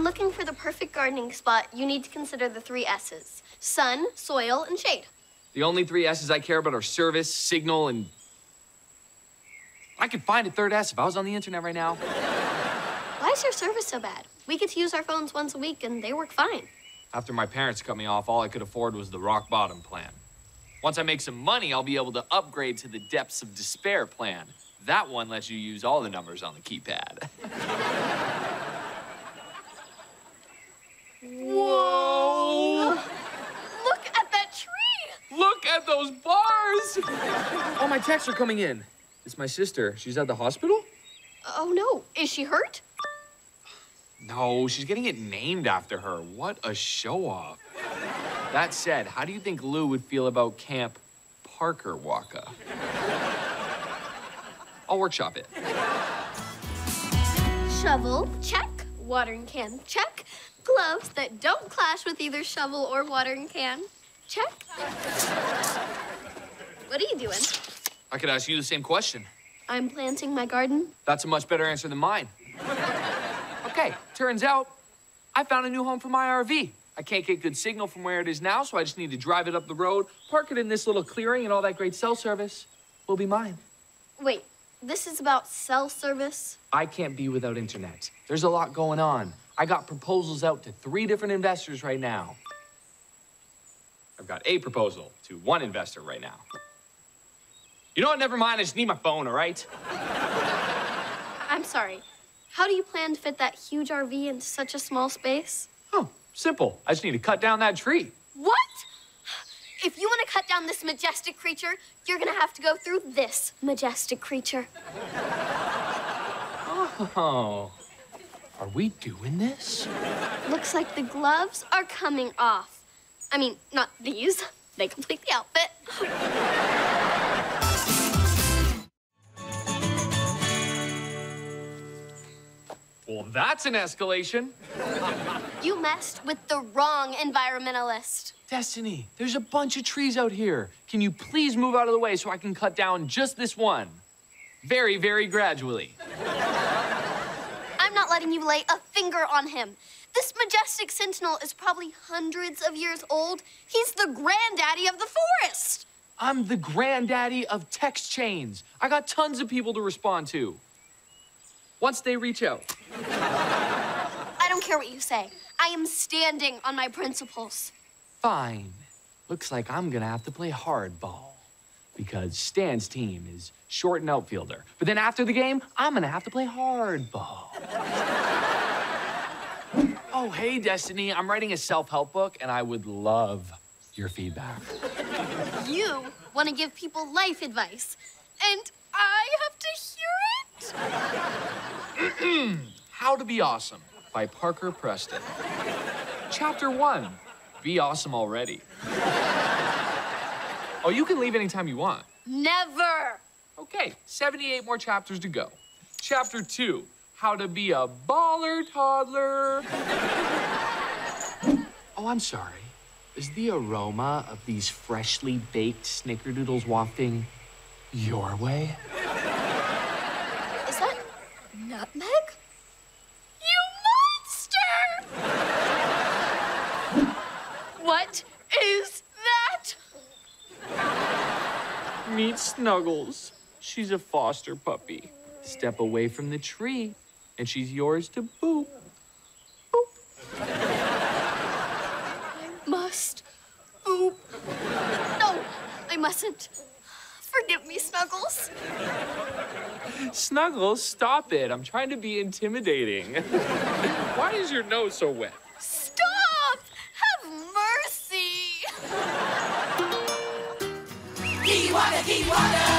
When looking for the perfect gardening spot, you need to consider the three S's sun, soil, and shade. The only three S's I care about are service, signal, and. I could find a third S if I was on the internet right now. Why is your service so bad? We get to use our phones once a week and they work fine. After my parents cut me off, all I could afford was the rock bottom plan. Once I make some money, I'll be able to upgrade to the depths of despair plan. That one lets you use all the numbers on the keypad. Whoa! Look at that tree! Look at those bars! oh, my texts are coming in. It's my sister. She's at the hospital? Oh no, is she hurt? No, she's getting it named after her. What a show off. That said, how do you think Lou would feel about Camp Parker Waka? I'll workshop it. Shovel, check. Watering can, check. Gloves that don't clash with either shovel or watering can, check. What are you doing? I could ask you the same question. I'm planting my garden. That's a much better answer than mine. Okay, turns out I found a new home for my RV. I can't get good signal from where it is now, so I just need to drive it up the road, park it in this little clearing, and all that great cell service will be mine. Wait, this is about cell service? I can't be without internet. There's a lot going on. I got proposals out to three different investors right now. I've got a proposal to one investor right now. You know what? Never mind. I just need my phone, all right? I'm sorry. How do you plan to fit that huge RV into such a small space? Oh, simple. I just need to cut down that tree. What? If you want to cut down this majestic creature, you're going to have to go through this majestic creature. Oh. Are we doing this? Looks like the gloves are coming off. I mean, not these. They complete the outfit. That's an escalation. You messed with the wrong environmentalist. Destiny, there's a bunch of trees out here. Can you please move out of the way so I can cut down just this one? Very, very gradually. I'm not letting you lay a finger on him. This majestic sentinel is probably hundreds of years old. He's the granddaddy of the forest. I'm the granddaddy of text chains. I got tons of people to respond to. Once they reach out. I don't care what you say. I am standing on my principles. Fine. Looks like I'm gonna have to play hardball. Because Stan's team is short and outfielder. But then after the game, I'm gonna have to play hardball. oh, hey, Destiny. I'm writing a self-help book, and I would love your feedback. You want to give people life advice, and I have to hear it? How to Be Awesome by Parker Preston. Chapter one, Be Awesome Already. oh, you can leave anytime you want. Never. Okay, 78 more chapters to go. Chapter two, How to Be a Baller Toddler. oh, I'm sorry. Is the aroma of these freshly baked snickerdoodles wafting your way? Is that nutmeg? You monster! what is that? Meet Snuggles. She's a foster puppy. Step away from the tree, and she's yours to boop. Boop. I must. Boop. No, I mustn't. Forgive me, Snuggles. Snuggles, stop it. I'm trying to be intimidating. Why is your nose so wet? Kikiwaka,